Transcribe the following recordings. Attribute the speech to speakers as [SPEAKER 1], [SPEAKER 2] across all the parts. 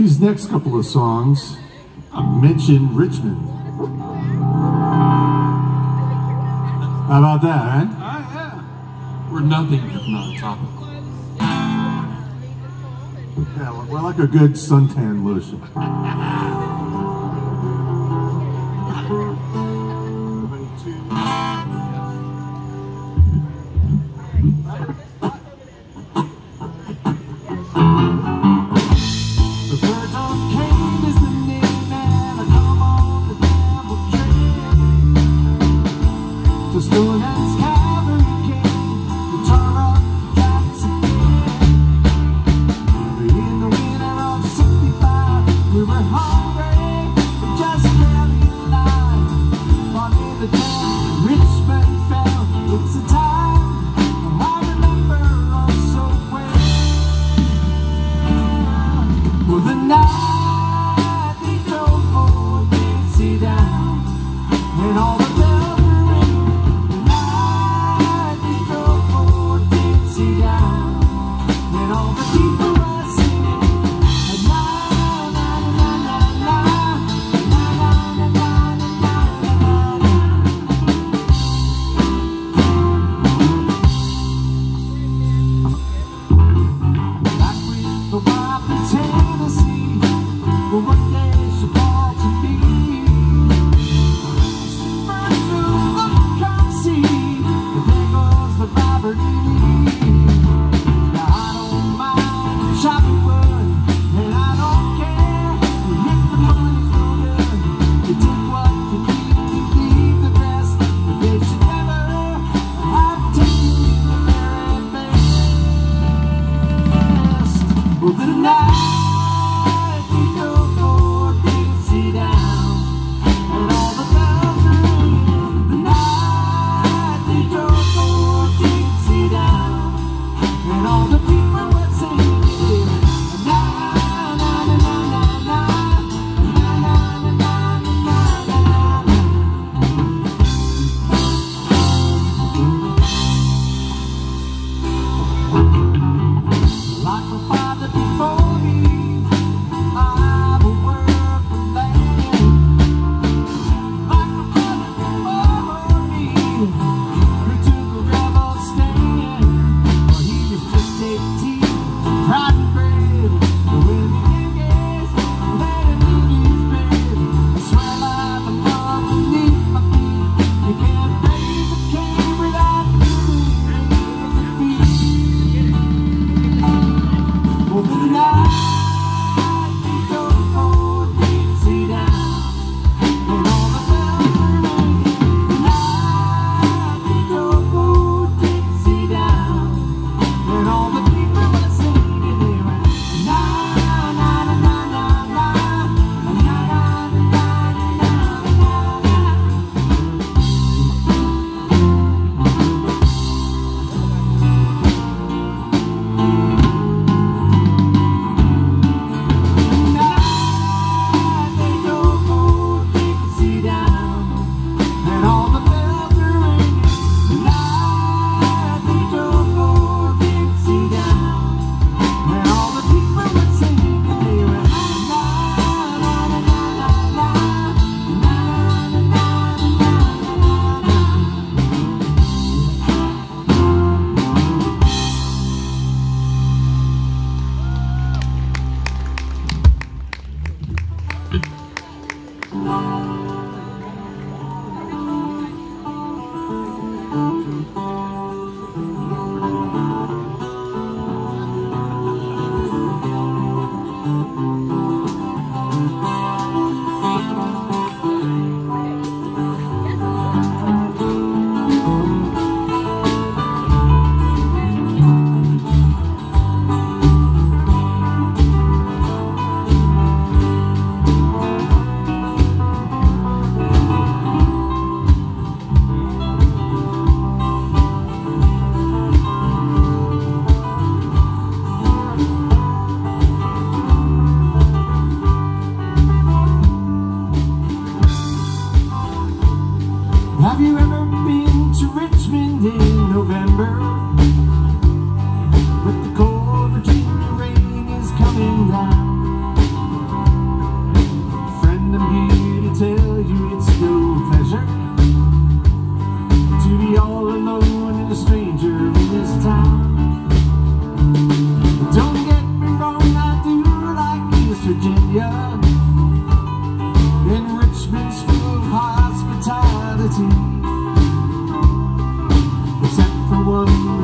[SPEAKER 1] These next couple of songs mention Richmond. How about that. Eh?
[SPEAKER 2] Uh, yeah. We're nothing if not topical.
[SPEAKER 1] Yeah, we're like a good suntan lotion.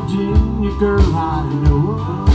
[SPEAKER 3] Virginia girl I know.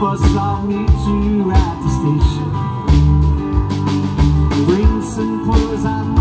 [SPEAKER 1] bus, I'll meet you at the station. Bring some clothes, I'm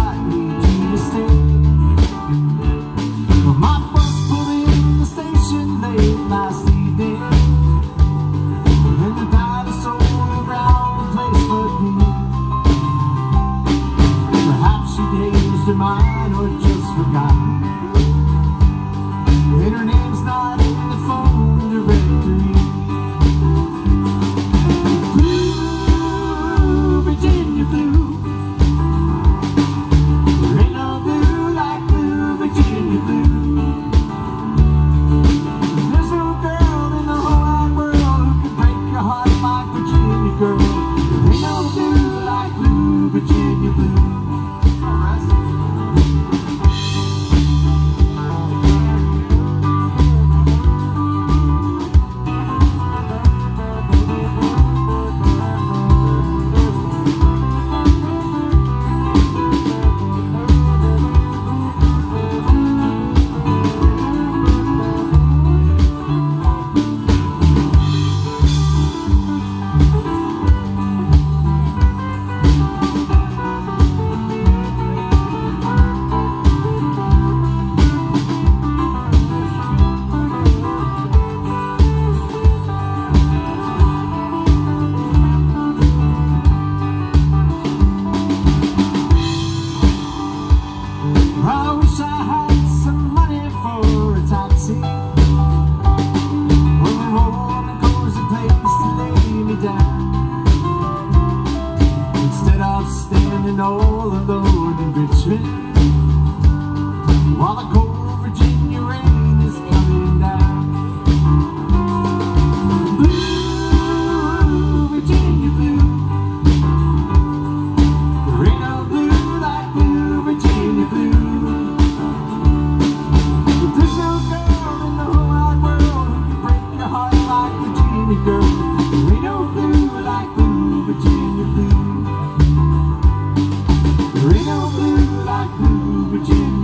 [SPEAKER 1] standing all alone in Richmond while the you.